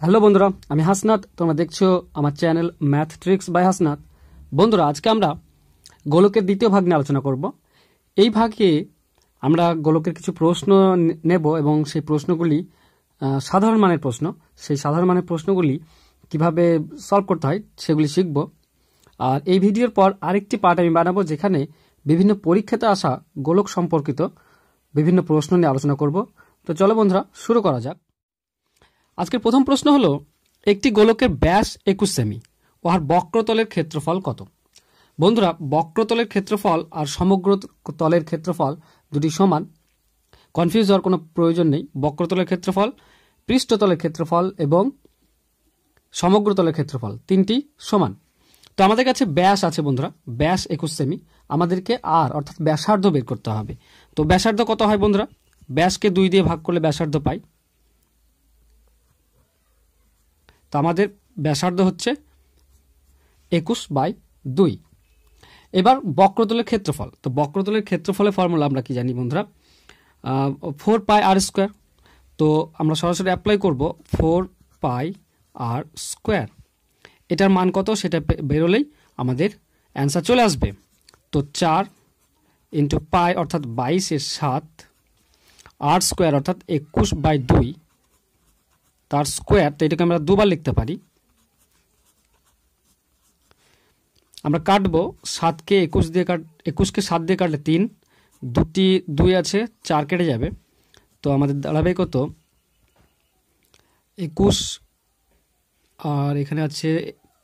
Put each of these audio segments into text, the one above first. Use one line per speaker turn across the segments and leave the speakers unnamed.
Hello বন্ধুরা, আমি হাসনাত। তোমরা দেখছ আমার channel math tricks by Hasnat. বন্ধুরা, আজকে আমরা গোলকের দ্বিতীয় ভাগ নিয়ে আলোচনা করব। এই ভাগে আমরা গোলকের কিছু প্রশ্ন নেব এবং সেই প্রশ্নগুলি সাধারণ মানের প্রশ্ন। সেই সাধারণ মানের প্রশ্নগুলি কীভাবে সলভ করতে হয় সেগুলি শিখব। আর এই ভিডিওর পর আরেকটি পার্ট আমি বানাবো যেখানে বিভিন্ন পরীক্ষাতে আসা গোলক সম্পর্কিত বিভিন্ন প্রশ্ন নিয়ে আলোচনা করব। তো চলো বন্ধুরা, শুরু করা যাক। আজকের প্রথম প্রশ্ন হলো, একটি গোলকের ব্যাস একুশ সেমি, উহার বক্রতলের ক্ষেত্রফল কত? বন্ধুরা, বক্রতলের ক্ষেত্রফল আর সমগ্র তলের ক্ষেত্রফল দুটি সমান। কনফিউজ হওয়ার কোনো প্রয়োজন নেই। বক্রতলের ক্ষেত্রফল, পৃষ্ঠতলের ক্ষেত্রফল এবং সমগ্র তলের ক্ষেত্রফল, তিনটি সমান। তো আমাদের কাছে ব্যাস আছে বন্ধুরা, ব্যাস একুশ সেমি। আমাদেরকে আর, অর্থাৎ ব্যাসার্ধ বের করতে হবে। তো ব্যাসার্ধ কত হয় বন্ধুরা? ব্যাসকে দুই দিয়ে ভাগ করলে ব্যাসার্ধ পাই তো আমাদের ব্যাসার্ধ হচ্ছে একুশ বাই দুই। এবার বক্রতলের ক্ষেত্রফল। তো বক্রতলের ক্ষেত্রফলের ফর্মুলা আমরা কি জানি বন্ধুরা? ফোর পাই আর স্কোয়ার তো আমরা সরাসরি অ্যাপ্লাই করব ফোর পাই আর স্কোয়ার এটার মান কত? সেটা বেরোলেই আমাদের অ্যান্সার চলে আসবে। তো চার ইন্টু পাই অর্থাৎ বাইশের সাত আর স্কোয়ার অর্থাৎ একুশ বাই দুই তার স্কোয়ার তো এটাকে আমরা দুবার লিখতে পারি। আমরা কাটবো সাতকে একুশ দিয়ে কাট, একুশকে সাত দিয়ে কাটলে তিন, দুটি দুই আছে, চার কেটে যাবে। তো আমাদের দাঁড়াবে কত? একুশ, আর এখানে আছে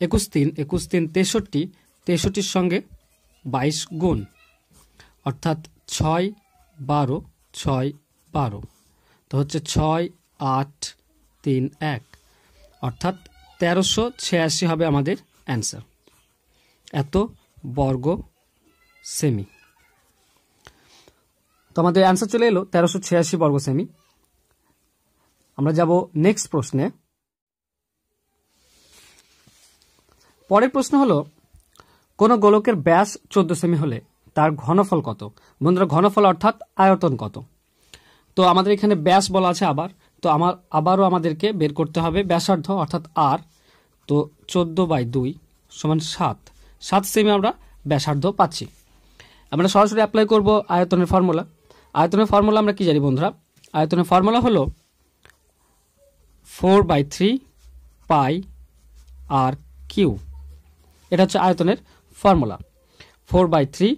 একুশ তিন একুশ তিন তেষট্টি, তেষট্টির সঙ্গে বাইশ গুণ, অর্থাৎ ছয় বারো ছয় বারো। তো হচ্ছে ছয়, আট তিন এক। অর্থাৎ তেরোশো ছিয়াশি হবে আমাদের অ্যান্সার। এত বর্গ সেমি। তো আমাদের অ্যান্সার চলে এলো তেরোশো ছিয়াশি বর্গ সেমি। আমরা যাব নেক্সট প্রশ্নে। পরের প্রশ্ন হলো, কোনো গোলকের ব্যাস চোদ্দ সেমি হলে তার ঘনফল কত? বন্ধুরা, ঘনফল অর্থাৎ আয়তন কত? তো আমাদের এখানে ব্যাস বলা আছে আবার। তো আমার, আবারও আমাদেরকে বের করতে হবে ব্যাসার্ধ অর্থাৎ আর তো চোদ্দ বাই দুই সমান সাত। সাত সেমি আমরা ব্যাসার্ধ পাচ্ছি। আমরা সরাসরি অ্যাপ্লাই করব আয়তনের ফর্মুলা আয়তনের ফর্মুলা আমরা কি জানি বন্ধুরা? আয়তনের ফর্মুলা হলো four by three pi r cube এটা হচ্ছে আয়তনের formula four by three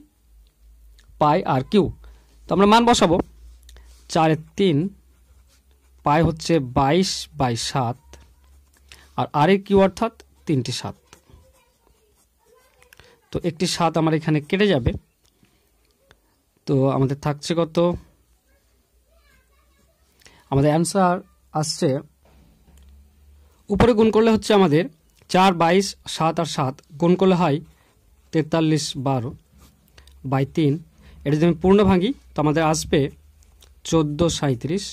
pi r cube তো আমরা মান বসাবো। চারের তিন পাই হচ্ছে বাইশ বাই সাত আর আরের কিউ অর্থাৎ তিনটি সাত। তো একটি সাত আমার এখানে কেটে যাবে। তো আমাদের থাকছে কত? আমাদের অ্যান্সার আসছে উপরে গুণ করলে হচ্ছে আমাদের চার বাইশ সাত আর সাত গুণ করলে হয় তেতাল্লিশ বারো বাই তিন। এটা যদি আমি পূর্ণ ভাঙি তো আমাদের আসবে চোদ্দ সাঁত্রিশ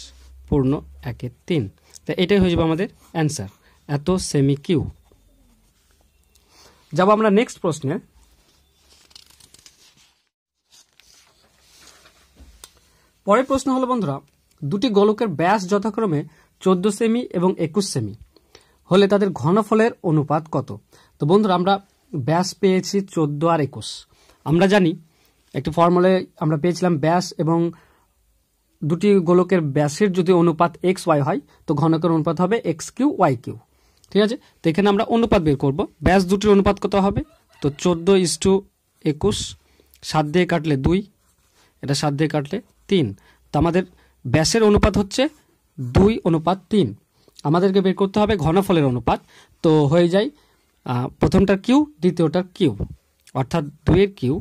পূর্ণ একের তিন। তা এটাই হয়ে যাবে আমাদের অ্যান্সার এত সেমি কিউ যাব আমরা নেক্সট প্রশ্নে। পরের প্রশ্ন হলো বন্ধুরা, দুটি গোলকের ব্যাস যথাক্রমে চোদ্দ সেমি এবং একুশ সেমি হলে তাদের ঘনফলের অনুপাত কত? তো বন্ধুরা, আমরা ব্যাস পেয়েছি চোদ্দ আর একুশ। আমরা জানি, একটি ফর্মুলায় আমরা পেয়েছিলাম ব্যাস এবং দুটি গোলকের ব্যাসের যদি অনুপাত এক্স ওয়াই হয়, তো ঘনকের অনুপাত হবে এক্স কিউ ওয়াই কিউ ঠিক আছে? তো এখানে আমরা অনুপাত বের করব। ব্যাস দুটির অনুপাত কত হবে? তো চোদ্দ ইস টু একুশ, সাত দিয়ে কাটলে দুই, এটা সাত দিয়ে কাটলে তিন। তো আমাদের ব্যাসের অনুপাত হচ্ছে দুই অনুপাত তিন। আমাদেরকে বের করতে হবে ঘনফলের অনুপাত। তো হয়ে যায় প্রথমটার কিউ দ্বিতীয়টার কিউ অর্থাৎ দুইয়ের কিউ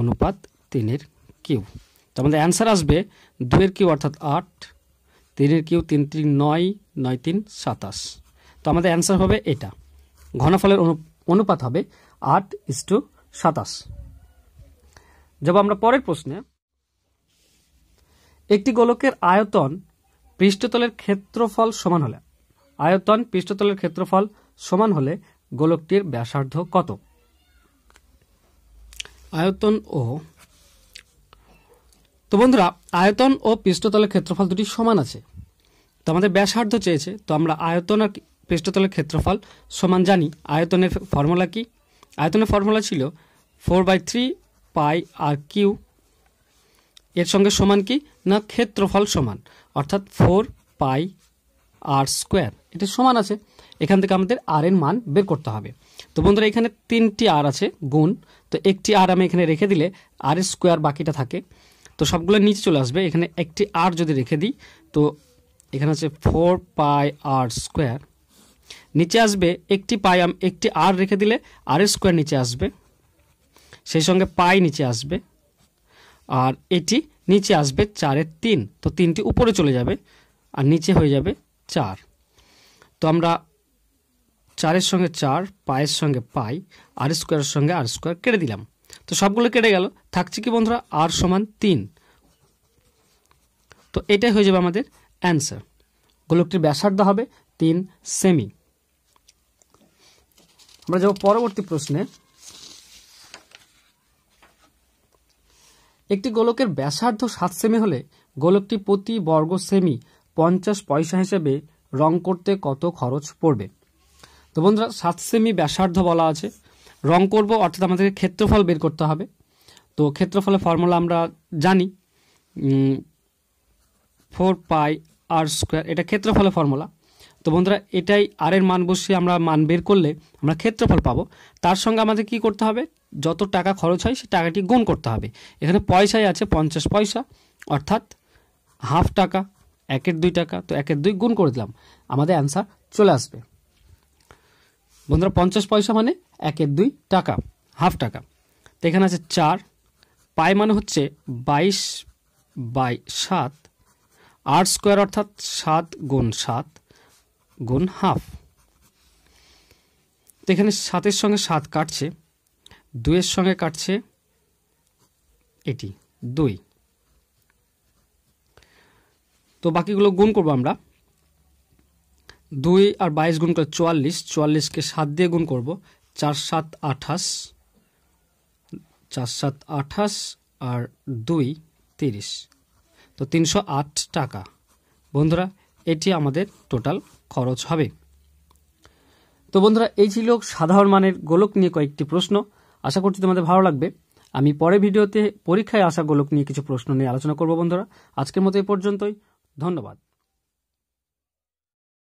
অনুপাত তিনের কিউ আমাদের অ্যান্সার আসবে দুইয়ের কিউ অর্থাৎ আট, তিনের কিউ তিন তিন নয় নয় তিন সাতাশ। তো আমাদের অ্যান্সার হবে এটা। ঘনফলের অনু- অনুপাত হবে আট ইস টু সাতাশ। যাব আমরা পরের প্রশ্নে। একটি গোলকের আয়তন পৃষ্ঠতলের ক্ষেত্রফল সমান হলে, আয়তন পৃষ্ঠতলের ক্ষেত্রফল সমান হলে গোলকটির ব্যাসার্ধ কত? আয়তন ও তো বন্ধুরা, আয়তন ও পৃষ্ঠতলের ক্ষেত্রফল দুটি সমান আছে। তো আমাদের ব্যাসার্ধ চেয়েছে, তো আমরা আয়তন আর পৃষ্ঠতলের ক্ষেত্রফল সমান জানি। আয়তনের ফর্মুলা কি? আয়তনের ফর্মুলা ছিল four by three pi r cube. এর সঙ্গে সমান কি? না, ক্ষেত্রফল সমান, অর্থাৎ ফোর পাই আর স্কোয়ার। এটা সমান আছে। এখান থেকে আমাদের আর এর মান বের করতে হবে। তো বন্ধুরা, এখানে তিনটি আর আছে, গুণ। তো একটি আর আমি এখানে রেখে দিলে আর স্কোয়ার বাকিটা থাকে। তো সবগুলো নিচে চলে আসবে। এখানে একটি আর যদি রেখে দিই, তো এখানে আছে ফোর পাই আর স্কোয়ার নিচে আসবে একটি পাই একটি আর রেখে দিলে আর স্কোয়ার নিচে আসবে। সেই সঙ্গে পাই নিচে আসবে। আর এটি নিচে আসবে চারের তিন, তো তিনটি উপরে চলে যাবে আর নিচে হয়ে যাবে চার। তো আমরা চারের সঙ্গে চার পায়ের সঙ্গে পাই আর স্কোয়ারের সঙ্গে আর স্কোয়ার কেটে দিলাম। তো সবগুলো কেটে গেল। থাকছে কি বন্ধুরা আর সমান তিন। তো এটাই হয়ে যাবে আমাদের অ্যান্সার গোলকটির ব্যাসার্ধ হবে তিন সেমি আমরা যাব পরবর্তী প্রশ্নে। একটি গোলকের ব্যাসার্ধ সাত সেমি হলে গোলকটি প্রতি বর্গ সেমি পঞ্চাশ পয়সা হিসেবে রং করতে কত খরচ পড়বে? তো বন্ধুরা, সাত সেমি ব্যাসার্ধ বলা আছে। রং করব, অর্থাৎ আমাদেরকে ক্ষেত্রফল বের করতে হবে। তো ক্ষেত্রফলের ফর্মুলা আমরা জানি ফোর পাই আর স্কোয়ার, এটা ক্ষেত্রফলের ফর্মুলা। তো বন্ধুরা, এটাই আর এর মান বসিয়ে আমরা মান বের করলে আমরা ক্ষেত্রফল পাবো। তার সঙ্গে আমাদের কি করতে হবে? যত টাকা খরচ হয়, সে টাকাটি গুণ করতে হবে। এখানে পয়সায় আছে, পঞ্চাশ পয়সা, অর্থাৎ হাফ টাকা, একের দুই টাকা, তো একের দুই গুণ করে দিলাম। আমাদের অ্যান্সার চলে আসবে। বন্ধুরা, পঞ্চাশ পয়সা মানে একের দুই টাকা, হাফ টাকা। তো এখানে আছে চার, পাই মানে হচ্ছে বাইশ বাই সাত আট স্কোয়ার অর্থাৎ সাত গুণ সাত গুণ হাফ। তো এখানে সাতের সঙ্গে সাত কাটছে, দুইয়ের সঙ্গে কাটছে এটি, দুই। তো বাকিগুলো গুণ করব আমরা। দুই আর বাইশ গুণ করে চুয়াল্লিশ, চুয়াল্লিশকে সাত দিয়ে গুণ করব। চার সাত আঠাশ, চার সাত আঠাশ আর দুই তিরিশ। তো তিনশো আট টাকা। বন্ধুরা, এটি আমাদের টোটাল খরচ হবে। তো বন্ধুরা, এই ছিল সাধারণ মানের গোলক নিয়ে কয়েকটি প্রশ্ন। আশা করছি তোমাদের ভালো লাগবে। আমি পরে ভিডিওতে পরীক্ষায় আসা গোলক নিয়ে কিছু প্রশ্ন নিয়ে আলোচনা করব বন্ধুরা। আজকের মতো এই পর্যন্তই। ধন্যবাদ।